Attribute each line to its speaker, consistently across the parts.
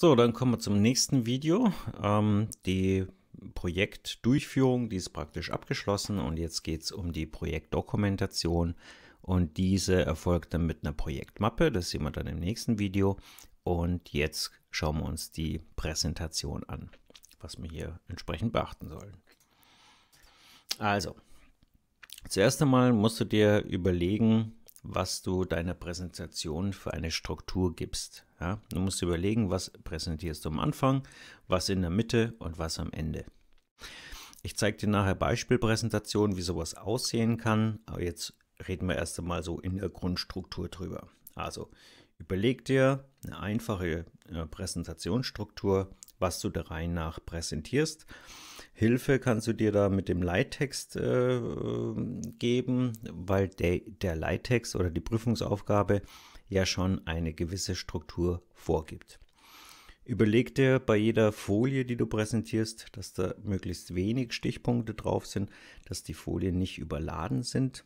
Speaker 1: So, dann kommen wir zum nächsten Video. Ähm, die Projektdurchführung, die ist praktisch abgeschlossen und jetzt geht es um die Projektdokumentation und diese erfolgt dann mit einer Projektmappe, das sehen wir dann im nächsten Video und jetzt schauen wir uns die Präsentation an, was wir hier entsprechend beachten sollen. Also, zuerst einmal musst du dir überlegen, was du deiner Präsentation für eine Struktur gibst. Ja, du musst überlegen, was präsentierst du am Anfang, was in der Mitte und was am Ende. Ich zeige dir nachher Beispielpräsentationen, wie sowas aussehen kann, aber jetzt reden wir erst einmal so in der Grundstruktur drüber. Also überleg dir eine einfache äh, Präsentationsstruktur, was du der Reihe nach präsentierst Hilfe kannst du dir da mit dem Leittext äh, geben, weil der, der Leittext oder die Prüfungsaufgabe ja schon eine gewisse Struktur vorgibt. Überleg dir bei jeder Folie, die du präsentierst, dass da möglichst wenig Stichpunkte drauf sind, dass die Folien nicht überladen sind.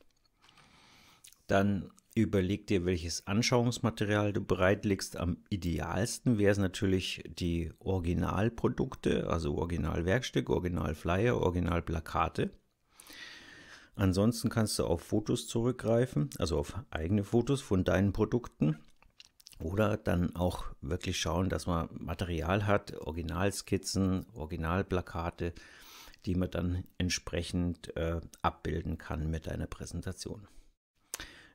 Speaker 1: Dann Überleg dir, welches Anschauungsmaterial du bereitlegst. Am idealsten wäre es natürlich die Originalprodukte, also Originalwerkstück, Originalflyer, Originalplakate. Ansonsten kannst du auf Fotos zurückgreifen, also auf eigene Fotos von deinen Produkten. Oder dann auch wirklich schauen, dass man Material hat, Originalskizzen, Originalplakate, die man dann entsprechend äh, abbilden kann mit deiner Präsentation.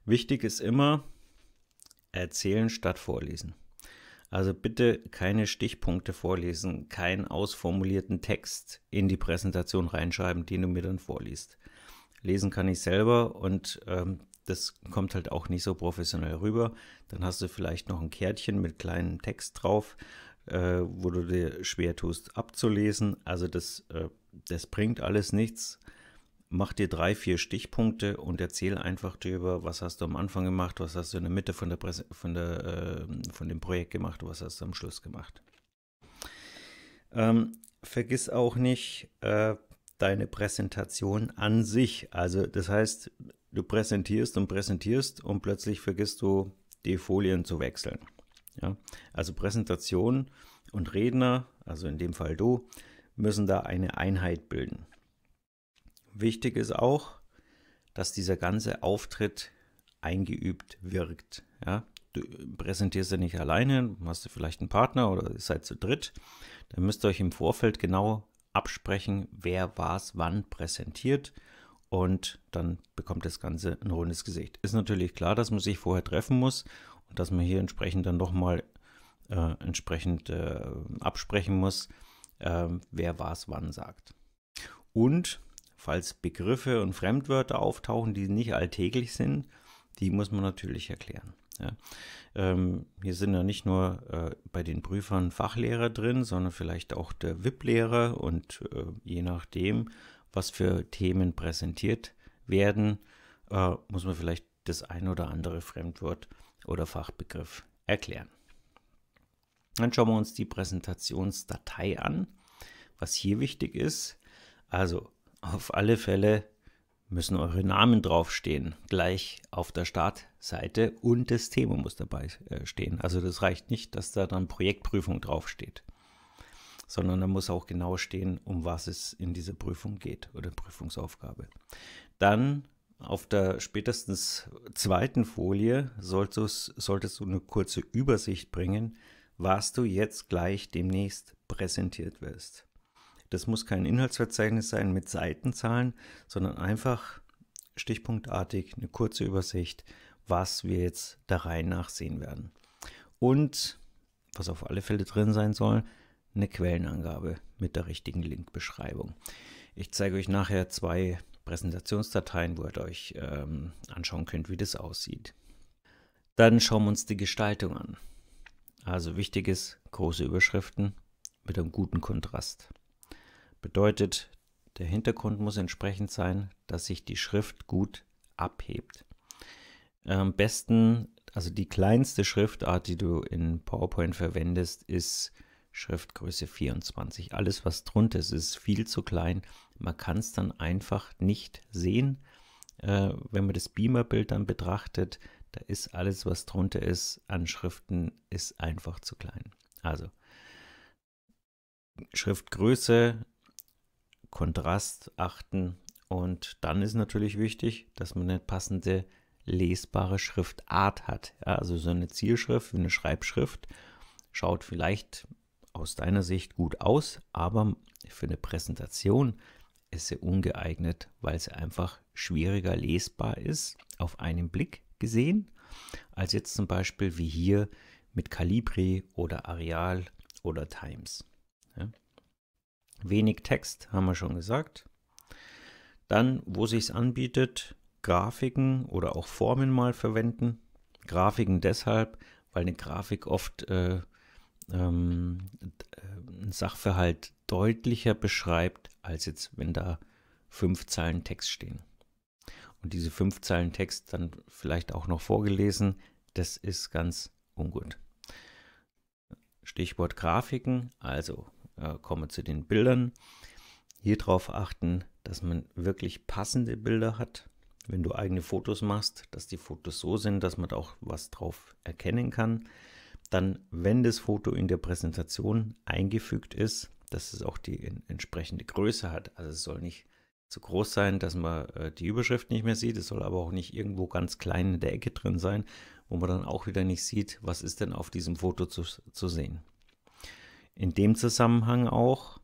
Speaker 1: Wichtig ist immer erzählen statt vorlesen. Also bitte keine Stichpunkte vorlesen, keinen ausformulierten Text in die Präsentation reinschreiben, den du mir dann vorliest. Lesen kann ich selber und ähm, das kommt halt auch nicht so professionell rüber. Dann hast du vielleicht noch ein Kärtchen mit kleinem Text drauf, äh, wo du dir schwer tust abzulesen. Also das, äh, das bringt alles nichts mach dir drei, vier Stichpunkte und erzähl einfach darüber, was hast du am Anfang gemacht, was hast du in der Mitte von, der Präse von, der, äh, von dem Projekt gemacht, was hast du am Schluss gemacht. Ähm, vergiss auch nicht äh, deine Präsentation an sich. Also das heißt, du präsentierst und präsentierst und plötzlich vergisst du die Folien zu wechseln. Ja? Also Präsentation und Redner, also in dem Fall du, müssen da eine Einheit bilden. Wichtig ist auch, dass dieser ganze Auftritt eingeübt wirkt. Ja? Du präsentierst ja nicht alleine, hast du vielleicht einen Partner oder seid zu dritt. Dann müsst ihr euch im Vorfeld genau absprechen, wer was wann präsentiert und dann bekommt das Ganze ein rundes Gesicht. Ist natürlich klar, dass man sich vorher treffen muss und dass man hier entsprechend dann nochmal äh, entsprechend äh, absprechen muss, äh, wer was wann sagt. Und falls Begriffe und Fremdwörter auftauchen, die nicht alltäglich sind, die muss man natürlich erklären. Ja. Ähm, hier sind ja nicht nur äh, bei den Prüfern Fachlehrer drin, sondern vielleicht auch der WIP-Lehrer und äh, je nachdem, was für Themen präsentiert werden, äh, muss man vielleicht das ein oder andere Fremdwort oder Fachbegriff erklären. Dann schauen wir uns die Präsentationsdatei an. Was hier wichtig ist, also auf alle Fälle müssen eure Namen draufstehen, gleich auf der Startseite und das Thema muss dabei äh, stehen. Also das reicht nicht, dass da dann Projektprüfung draufsteht, sondern da muss auch genau stehen, um was es in dieser Prüfung geht oder Prüfungsaufgabe. Dann auf der spätestens zweiten Folie solltest, solltest du eine kurze Übersicht bringen, was du jetzt gleich demnächst präsentiert wirst. Das muss kein Inhaltsverzeichnis sein mit Seitenzahlen, sondern einfach stichpunktartig eine kurze Übersicht, was wir jetzt der Reihe nach sehen werden. Und, was auf alle Fälle drin sein soll, eine Quellenangabe mit der richtigen Linkbeschreibung. Ich zeige euch nachher zwei Präsentationsdateien, wo ihr euch ähm, anschauen könnt, wie das aussieht. Dann schauen wir uns die Gestaltung an. Also wichtig ist große Überschriften mit einem guten Kontrast. Bedeutet, der Hintergrund muss entsprechend sein, dass sich die Schrift gut abhebt. Am besten, also die kleinste Schriftart, die du in PowerPoint verwendest, ist Schriftgröße 24. Alles, was drunter ist, ist viel zu klein. Man kann es dann einfach nicht sehen. Äh, wenn man das Beamer-Bild dann betrachtet, da ist alles, was drunter ist an Schriften, ist einfach zu klein. Also Schriftgröße, Kontrast achten und dann ist natürlich wichtig, dass man eine passende lesbare Schriftart hat. Ja, also so eine Zielschrift wie eine Schreibschrift schaut vielleicht aus deiner Sicht gut aus, aber für eine Präsentation ist sie ungeeignet, weil sie einfach schwieriger lesbar ist auf einen Blick gesehen, als jetzt zum Beispiel wie hier mit Calibri oder Arial oder Times. Ja. Wenig Text, haben wir schon gesagt. Dann, wo sich anbietet, Grafiken oder auch Formen mal verwenden. Grafiken deshalb, weil eine Grafik oft äh, ähm, einen Sachverhalt deutlicher beschreibt, als jetzt, wenn da fünf Zeilen Text stehen. Und diese fünf Zeilen Text dann vielleicht auch noch vorgelesen, das ist ganz ungut. Stichwort Grafiken, also äh, komme zu den Bildern. Hier darauf achten, dass man wirklich passende Bilder hat. Wenn du eigene Fotos machst, dass die Fotos so sind, dass man auch was drauf erkennen kann. Dann, wenn das Foto in der Präsentation eingefügt ist, dass es auch die entsprechende Größe hat. Also es soll nicht zu groß sein, dass man äh, die Überschrift nicht mehr sieht. Es soll aber auch nicht irgendwo ganz klein in der Ecke drin sein, wo man dann auch wieder nicht sieht, was ist denn auf diesem Foto zu, zu sehen. In dem Zusammenhang auch,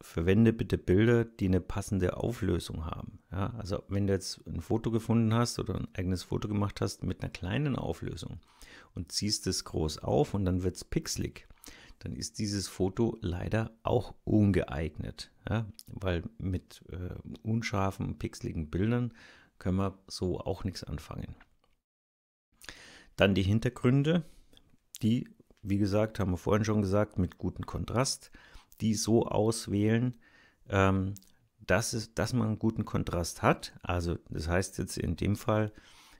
Speaker 1: verwende bitte Bilder, die eine passende Auflösung haben. Ja, also wenn du jetzt ein Foto gefunden hast oder ein eigenes Foto gemacht hast mit einer kleinen Auflösung und ziehst es groß auf und dann wird es pixelig, dann ist dieses Foto leider auch ungeeignet, ja, weil mit äh, unscharfen, pixeligen Bildern können wir so auch nichts anfangen. Dann die Hintergründe, die, wie gesagt, haben wir vorhin schon gesagt, mit gutem Kontrast, die so auswählen, ähm, dass, es, dass man einen guten Kontrast hat. Also das heißt jetzt in dem Fall,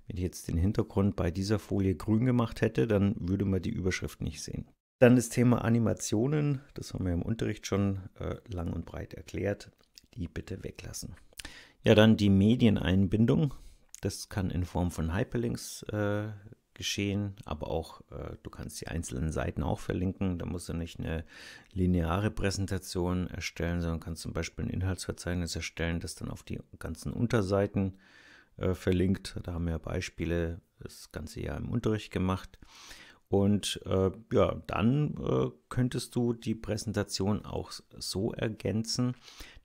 Speaker 1: wenn ich jetzt den Hintergrund bei dieser Folie grün gemacht hätte, dann würde man die Überschrift nicht sehen. Dann das Thema Animationen, das haben wir im Unterricht schon äh, lang und breit erklärt, die bitte weglassen. Ja, dann die Medieneinbindung. Das kann in Form von Hyperlinks äh, geschehen, aber auch äh, du kannst die einzelnen Seiten auch verlinken. Da musst du nicht eine lineare Präsentation erstellen, sondern kannst zum Beispiel ein Inhaltsverzeichnis erstellen, das dann auf die ganzen Unterseiten äh, verlinkt. Da haben wir Beispiele das ganze Jahr im Unterricht gemacht. Und äh, ja, dann äh, könntest du die Präsentation auch so ergänzen,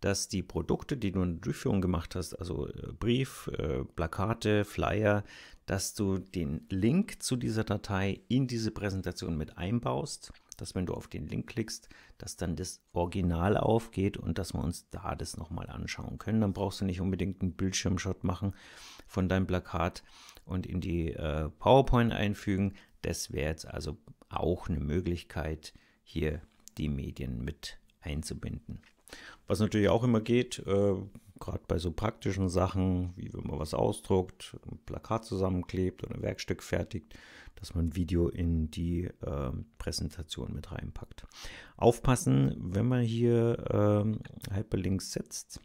Speaker 1: dass die Produkte, die du in der Durchführung gemacht hast, also äh, Brief, äh, Plakate, Flyer, dass du den Link zu dieser Datei in diese Präsentation mit einbaust, dass wenn du auf den Link klickst, dass dann das Original aufgeht und dass wir uns da das nochmal anschauen können. Dann brauchst du nicht unbedingt einen Bildschirmshot machen von deinem Plakat und in die äh, PowerPoint einfügen. Das wäre jetzt also auch eine Möglichkeit, hier die Medien mit einzubinden. Was natürlich auch immer geht, äh, gerade bei so praktischen Sachen, wie wenn man was ausdruckt, ein Plakat zusammenklebt oder ein Werkstück fertigt, dass man Video in die äh, Präsentation mit reinpackt. Aufpassen, wenn man hier äh, Hyperlinks setzt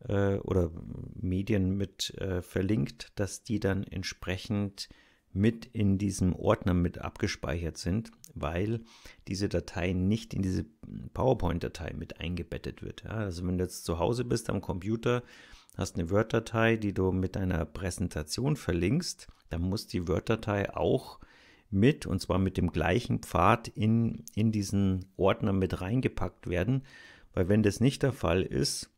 Speaker 1: äh, oder Medien mit äh, verlinkt, dass die dann entsprechend mit in diesem Ordner mit abgespeichert sind, weil diese Datei nicht in diese PowerPoint-Datei mit eingebettet wird. Ja, also wenn du jetzt zu Hause bist am Computer, hast eine Word-Datei, die du mit deiner Präsentation verlinkst, dann muss die Word-Datei auch mit, und zwar mit dem gleichen Pfad in, in diesen Ordner mit reingepackt werden, weil wenn das nicht der Fall ist,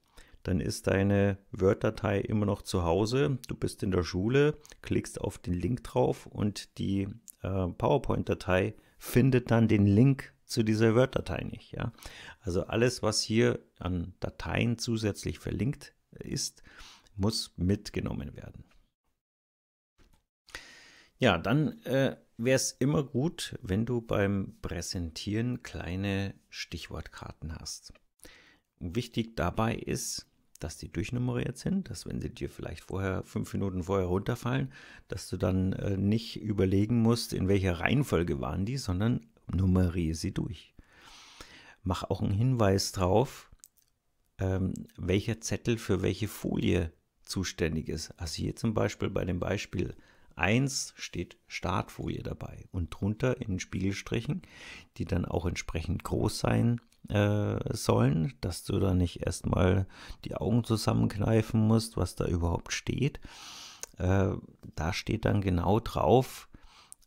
Speaker 1: dann ist deine Word-Datei immer noch zu Hause. Du bist in der Schule, klickst auf den Link drauf und die äh, PowerPoint-Datei findet dann den Link zu dieser Word-Datei nicht. Ja? Also alles, was hier an Dateien zusätzlich verlinkt ist, muss mitgenommen werden. Ja, dann äh, wäre es immer gut, wenn du beim Präsentieren kleine Stichwortkarten hast. Wichtig dabei ist, dass die durchnummeriert sind, dass wenn sie dir vielleicht vorher fünf Minuten vorher runterfallen, dass du dann äh, nicht überlegen musst, in welcher Reihenfolge waren die, sondern nummeriere sie durch. Mach auch einen Hinweis drauf, ähm, welcher Zettel für welche Folie zuständig ist. Also hier zum Beispiel bei dem Beispiel 1 steht Startfolie dabei und drunter in Spiegelstrichen, die dann auch entsprechend groß sein äh, sollen, dass du da nicht erstmal die Augen zusammenkneifen musst, was da überhaupt steht. Äh, da steht dann genau drauf,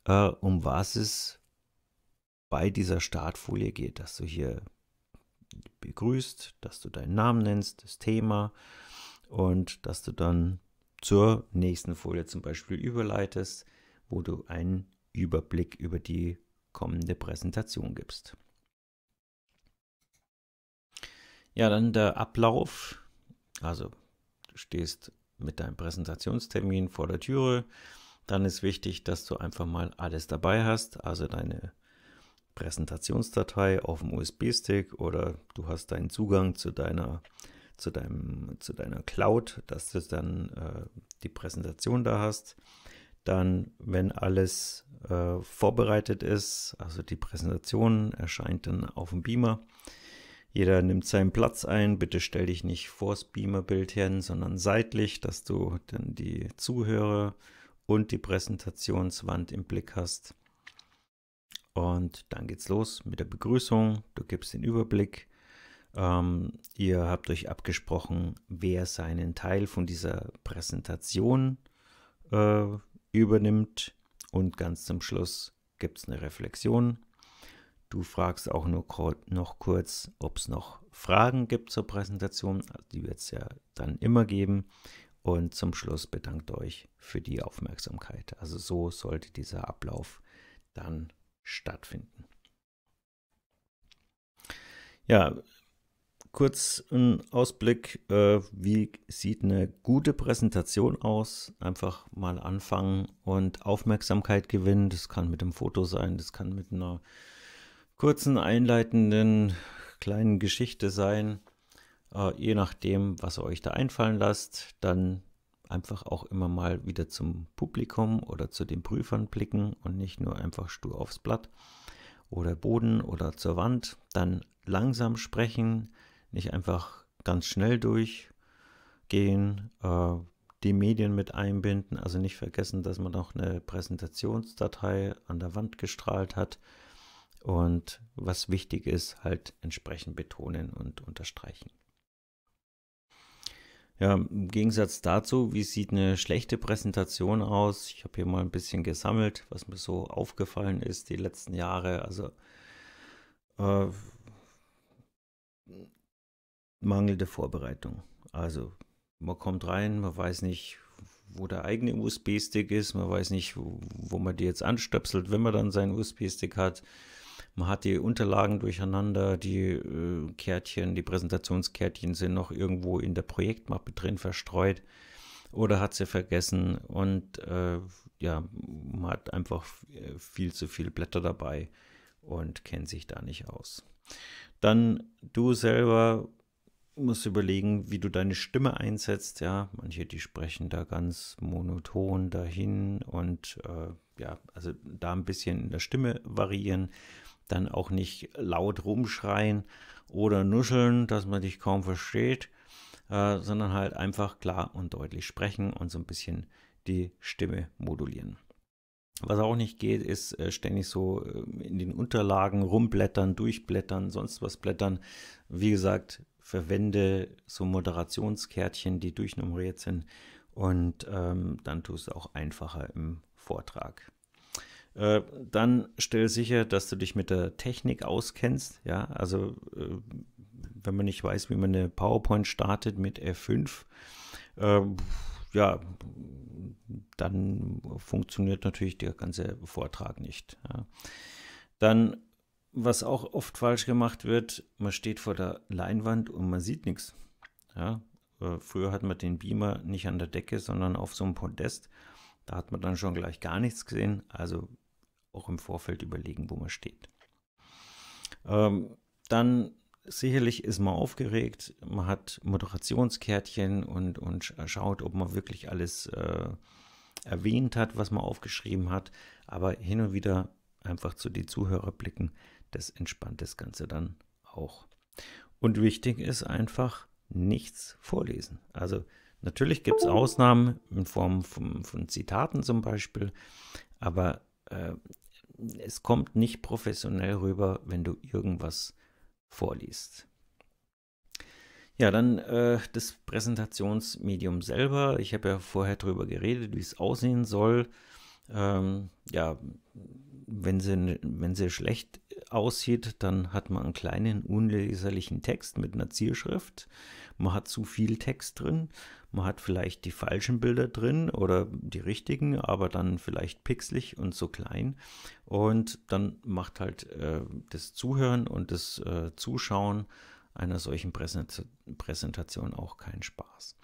Speaker 1: äh, um was es bei dieser Startfolie geht, dass du hier begrüßt, dass du deinen Namen nennst, das Thema und dass du dann zur nächsten Folie zum Beispiel überleitest, wo du einen Überblick über die kommende Präsentation gibst. Ja, dann der Ablauf. Also du stehst mit deinem Präsentationstermin vor der Türe. Dann ist wichtig, dass du einfach mal alles dabei hast, also deine Präsentationsdatei auf dem USB-Stick oder du hast deinen Zugang zu deiner zu deinem zu deiner Cloud, dass du dann äh, die Präsentation da hast. Dann, wenn alles äh, vorbereitet ist, also die Präsentation erscheint dann auf dem Beamer. Jeder nimmt seinen Platz ein. Bitte stell dich nicht vors Beamerbild hin, sondern seitlich, dass du dann die Zuhörer und die Präsentationswand im Blick hast. Und dann geht's los mit der Begrüßung. Du gibst den Überblick. Ähm, ihr habt euch abgesprochen, wer seinen Teil von dieser Präsentation äh, übernimmt. Und ganz zum Schluss gibt es eine Reflexion. Du fragst auch nur noch kurz, ob es noch Fragen gibt zur Präsentation. Also die wird es ja dann immer geben. Und zum Schluss bedankt euch für die Aufmerksamkeit. Also so sollte dieser Ablauf dann stattfinden. Ja, kurz ein Ausblick, äh, wie sieht eine gute Präsentation aus? Einfach mal anfangen und Aufmerksamkeit gewinnen. Das kann mit dem Foto sein, das kann mit einer kurzen, einleitenden kleinen Geschichte sein. Äh, je nachdem, was ihr euch da einfallen lasst, dann einfach auch immer mal wieder zum Publikum oder zu den Prüfern blicken und nicht nur einfach stur aufs Blatt oder Boden oder zur Wand. Dann langsam sprechen, nicht einfach ganz schnell durchgehen, äh, die Medien mit einbinden, also nicht vergessen, dass man noch eine Präsentationsdatei an der Wand gestrahlt hat und was wichtig ist, halt entsprechend betonen und unterstreichen. Ja, im Gegensatz dazu, wie sieht eine schlechte Präsentation aus? Ich habe hier mal ein bisschen gesammelt, was mir so aufgefallen ist die letzten Jahre. Also äh, mangelnde Vorbereitung. Also man kommt rein, man weiß nicht, wo der eigene USB-Stick ist, man weiß nicht, wo, wo man die jetzt anstöpselt, wenn man dann seinen USB-Stick hat. Man hat die Unterlagen durcheinander, die äh, Kärtchen, die Präsentationskärtchen sind noch irgendwo in der Projektmappe drin verstreut oder hat sie vergessen und äh, ja, man hat einfach viel zu viele Blätter dabei und kennt sich da nicht aus. Dann du selber musst überlegen, wie du deine Stimme einsetzt. Ja, manche, die sprechen da ganz monoton dahin und äh, ja, also da ein bisschen in der Stimme variieren dann auch nicht laut rumschreien oder nuscheln, dass man dich kaum versteht, äh, sondern halt einfach klar und deutlich sprechen und so ein bisschen die Stimme modulieren. Was auch nicht geht, ist äh, ständig so äh, in den Unterlagen rumblättern, durchblättern, sonst was blättern. Wie gesagt, verwende so Moderationskärtchen, die durchnummeriert sind und ähm, dann tust du auch einfacher im Vortrag. Äh, dann stell sicher, dass du dich mit der Technik auskennst. Ja, also äh, wenn man nicht weiß, wie man eine PowerPoint startet mit F5, äh, ja, dann funktioniert natürlich der ganze Vortrag nicht. Ja. Dann, was auch oft falsch gemacht wird, man steht vor der Leinwand und man sieht nichts. Ja. Äh, früher hat man den Beamer nicht an der Decke, sondern auf so einem Podest. Da hat man dann schon gleich gar nichts gesehen. Also auch im Vorfeld überlegen, wo man steht. Ähm, dann sicherlich ist man aufgeregt, man hat Moderationskärtchen und, und schaut, ob man wirklich alles äh, erwähnt hat, was man aufgeschrieben hat. Aber hin und wieder einfach zu den Zuhörer blicken, das entspannt das Ganze dann auch. Und wichtig ist einfach nichts vorlesen. Also natürlich gibt es Ausnahmen in Form von, von, Zitaten zum Beispiel, aber äh, es kommt nicht professionell rüber, wenn du irgendwas vorliest. Ja, dann äh, das Präsentationsmedium selber. Ich habe ja vorher darüber geredet, wie es aussehen soll. Ähm, ja, wenn sie, wenn sie schlecht aussieht, dann hat man einen kleinen unleserlichen Text mit einer Zielschrift. Man hat zu viel Text drin. Man hat vielleicht die falschen Bilder drin oder die richtigen, aber dann vielleicht pixelig und so klein. Und dann macht halt äh, das Zuhören und das äh, Zuschauen einer solchen Präsentation auch keinen Spaß.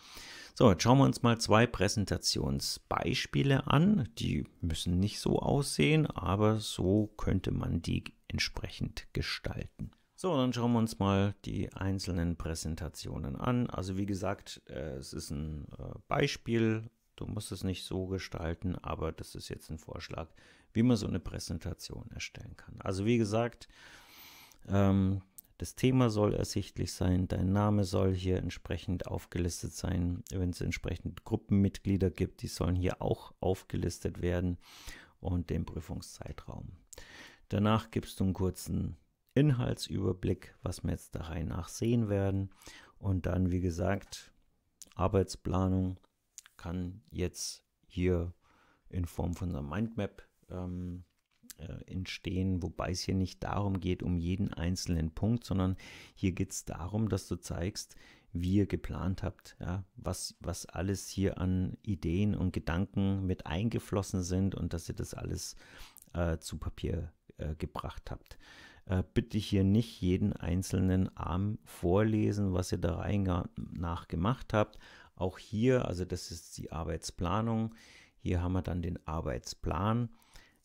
Speaker 1: So, jetzt schauen wir uns mal zwei Präsentationsbeispiele an. Die müssen nicht so aussehen, aber so könnte man die entsprechend gestalten. So, dann schauen wir uns mal die einzelnen Präsentationen an. Also wie gesagt, äh, es ist ein äh, Beispiel. Du musst es nicht so gestalten, aber das ist jetzt ein Vorschlag, wie man so eine Präsentation erstellen kann. Also wie gesagt, ähm, das Thema soll ersichtlich sein, dein Name soll hier entsprechend aufgelistet sein. Wenn es entsprechend Gruppenmitglieder gibt, die sollen hier auch aufgelistet werden und den Prüfungszeitraum. Danach gibst du einen kurzen Inhaltsüberblick, was wir jetzt Reihe nach sehen werden. Und dann, wie gesagt, Arbeitsplanung kann jetzt hier in Form von einer Mindmap ähm, äh, entstehen, wobei es hier nicht darum geht, um jeden einzelnen Punkt, sondern hier geht es darum, dass du zeigst, wie ihr geplant habt, ja, was, was alles hier an Ideen und Gedanken mit eingeflossen sind und dass ihr das alles äh, zu Papier äh, gebracht habt. Äh, bitte hier nicht jeden einzelnen Arm vorlesen, was ihr da rein nach gemacht habt. Auch hier, also das ist die Arbeitsplanung. Hier haben wir dann den Arbeitsplan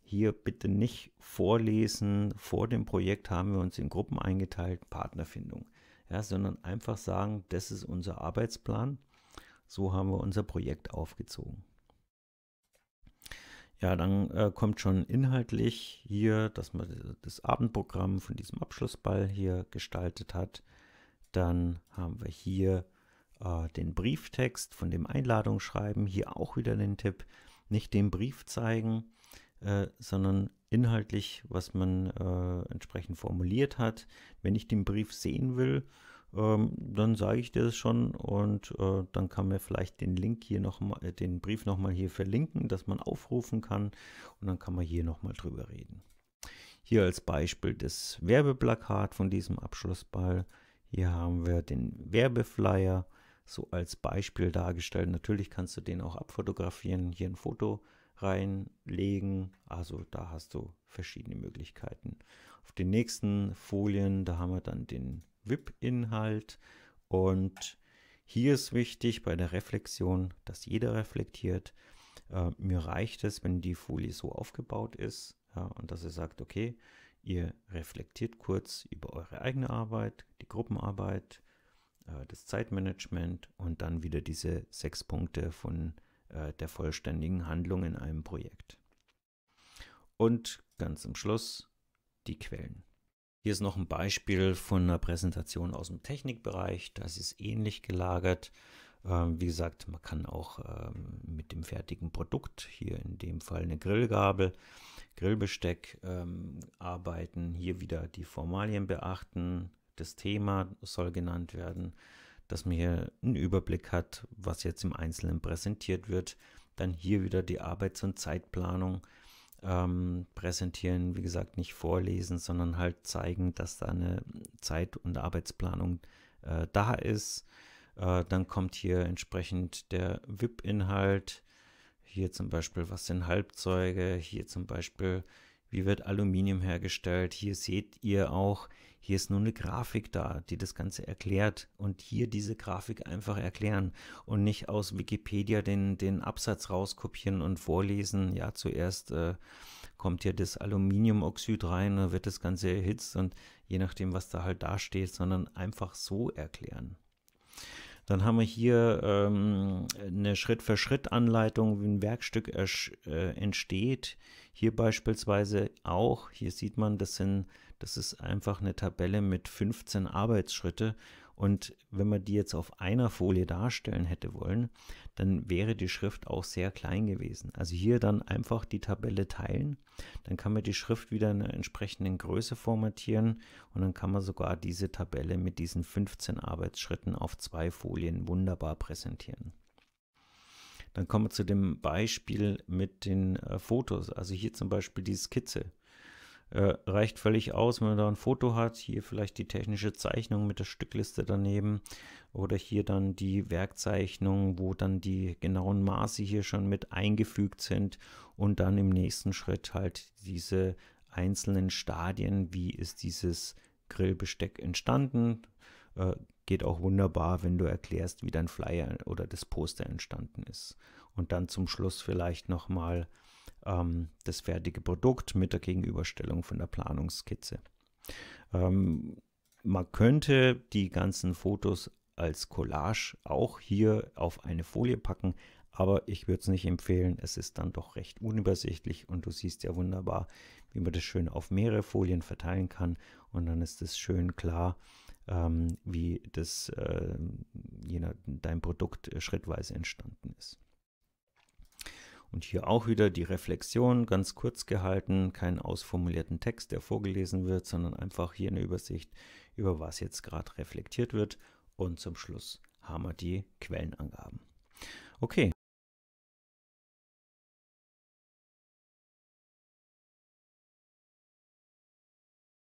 Speaker 1: hier bitte nicht vorlesen. Vor dem Projekt haben wir uns in Gruppen eingeteilt, Partnerfindung. Ja, sondern einfach sagen, das ist unser Arbeitsplan. So haben wir unser Projekt aufgezogen. Ja, dann äh, kommt schon inhaltlich hier, dass man das Abendprogramm von diesem Abschlussball hier gestaltet hat. Dann haben wir hier äh, den Brieftext von dem Einladungsschreiben. Hier auch wieder den Tipp, nicht den Brief zeigen, äh, sondern inhaltlich, was man äh, entsprechend formuliert hat. Wenn ich den Brief sehen will, ähm, dann sage ich dir das schon und äh, dann kann man vielleicht den Link hier noch mal, äh, den Brief nochmal hier verlinken, dass man aufrufen kann und dann kann man hier nochmal drüber reden. Hier als Beispiel das Werbeplakat von diesem Abschlussball. Hier haben wir den Werbeflyer so als Beispiel dargestellt. Natürlich kannst du den auch abfotografieren, hier ein Foto reinlegen. Also da hast du verschiedene Möglichkeiten. Auf den nächsten Folien, da haben wir dann den VIP-Inhalt und hier ist wichtig bei der Reflexion, dass jeder reflektiert. Äh, mir reicht es, wenn die Folie so aufgebaut ist ja, und dass ihr sagt, okay, ihr reflektiert kurz über eure eigene Arbeit, die Gruppenarbeit, äh, das Zeitmanagement und dann wieder diese sechs Punkte von äh, der vollständigen Handlung in einem Projekt. Und ganz zum Schluss die Quellen. Hier ist noch ein Beispiel von einer Präsentation aus dem Technikbereich. Das ist ähnlich gelagert. Ähm, wie gesagt, man kann auch ähm, mit dem fertigen Produkt, hier in dem Fall eine Grillgabel, Grillbesteck ähm, arbeiten. Hier wieder die Formalien beachten. Das Thema soll genannt werden dass man hier einen Überblick hat, was jetzt im Einzelnen präsentiert wird. Dann hier wieder die Arbeits- und Zeitplanung ähm, präsentieren. Wie gesagt, nicht vorlesen, sondern halt zeigen, dass da eine Zeit- und Arbeitsplanung äh, da ist. Äh, dann kommt hier entsprechend der WIP-Inhalt. Hier zum Beispiel, was sind Halbzeuge? Hier zum Beispiel, wie wird Aluminium hergestellt? Hier seht ihr auch, hier ist nur eine Grafik da, die das Ganze erklärt und hier diese Grafik einfach erklären und nicht aus Wikipedia den, den Absatz rauskopieren und vorlesen. Ja, zuerst äh, kommt hier das Aluminiumoxid rein, dann wird das Ganze erhitzt und je nachdem, was da halt da steht, sondern einfach so erklären. Dann haben wir hier ähm, eine Schritt-für-Schritt-Anleitung, wie ein Werkstück äh, entsteht. Hier beispielsweise auch, hier sieht man, das sind das ist einfach eine Tabelle mit 15 Arbeitsschritte Und wenn man die jetzt auf einer Folie darstellen hätte wollen, dann wäre die Schrift auch sehr klein gewesen. Also hier dann einfach die Tabelle teilen, dann kann man die Schrift wieder in einer entsprechenden Größe formatieren und dann kann man sogar diese Tabelle mit diesen 15 Arbeitsschritten auf zwei Folien wunderbar präsentieren. Dann kommen wir zu dem Beispiel mit den äh, Fotos. Also hier zum Beispiel die Skizze. Äh, reicht völlig aus, wenn man da ein Foto hat. Hier vielleicht die technische Zeichnung mit der Stückliste daneben oder hier dann die Werkzeichnung, wo dann die genauen Maße hier schon mit eingefügt sind und dann im nächsten Schritt halt diese einzelnen Stadien, wie ist dieses Grillbesteck entstanden. Äh, geht auch wunderbar, wenn du erklärst, wie dein Flyer oder das Poster entstanden ist. Und dann zum Schluss vielleicht nochmal ähm, das fertige Produkt mit der Gegenüberstellung von der Planungskizze. Ähm, man könnte die ganzen Fotos als Collage auch hier auf eine Folie packen, aber ich würde es nicht empfehlen. Es ist dann doch recht unübersichtlich und du siehst ja wunderbar, wie man das schön auf mehrere Folien verteilen kann und dann ist es schön klar, ähm, wie das äh, jener, dein Produkt äh, schrittweise entstanden ist. Und hier auch wieder die Reflexion, ganz kurz gehalten, keinen ausformulierten Text, der vorgelesen wird, sondern einfach hier eine Übersicht, über was jetzt gerade reflektiert wird. Und zum Schluss haben wir die Quellenangaben. Okay,